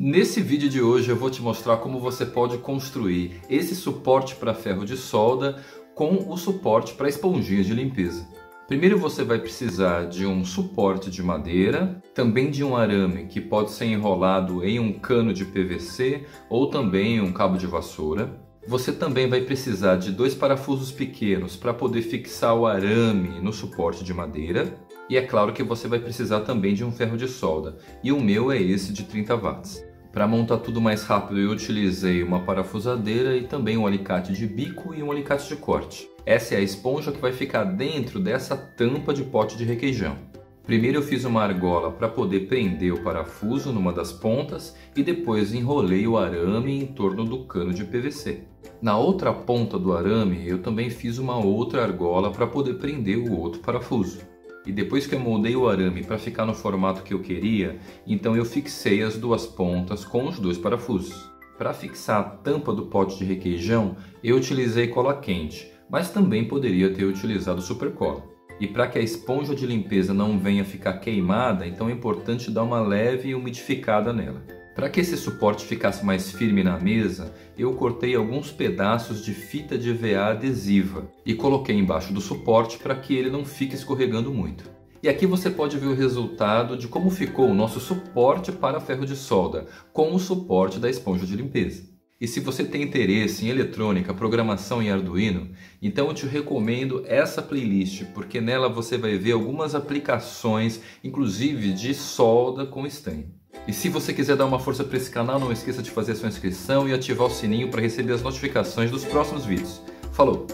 Nesse vídeo de hoje eu vou te mostrar como você pode construir esse suporte para ferro de solda com o suporte para esponjinhas de limpeza. Primeiro você vai precisar de um suporte de madeira, também de um arame que pode ser enrolado em um cano de PVC ou também um cabo de vassoura. Você também vai precisar de dois parafusos pequenos para poder fixar o arame no suporte de madeira. E é claro que você vai precisar também de um ferro de solda, e o meu é esse de 30 watts. Para montar tudo mais rápido eu utilizei uma parafusadeira e também um alicate de bico e um alicate de corte. Essa é a esponja que vai ficar dentro dessa tampa de pote de requeijão. Primeiro eu fiz uma argola para poder prender o parafuso numa das pontas e depois enrolei o arame em torno do cano de PVC. Na outra ponta do arame eu também fiz uma outra argola para poder prender o outro parafuso. E depois que eu moldei o arame para ficar no formato que eu queria, então eu fixei as duas pontas com os dois parafusos. Para fixar a tampa do pote de requeijão, eu utilizei cola quente, mas também poderia ter utilizado supercola. E para que a esponja de limpeza não venha ficar queimada, então é importante dar uma leve umidificada nela. Para que esse suporte ficasse mais firme na mesa, eu cortei alguns pedaços de fita de EVA adesiva e coloquei embaixo do suporte para que ele não fique escorregando muito. E aqui você pode ver o resultado de como ficou o nosso suporte para ferro de solda com o suporte da esponja de limpeza. E se você tem interesse em eletrônica, programação em Arduino, então eu te recomendo essa playlist, porque nela você vai ver algumas aplicações, inclusive de solda com stem. E se você quiser dar uma força para esse canal, não esqueça de fazer a sua inscrição e ativar o sininho para receber as notificações dos próximos vídeos. Falou!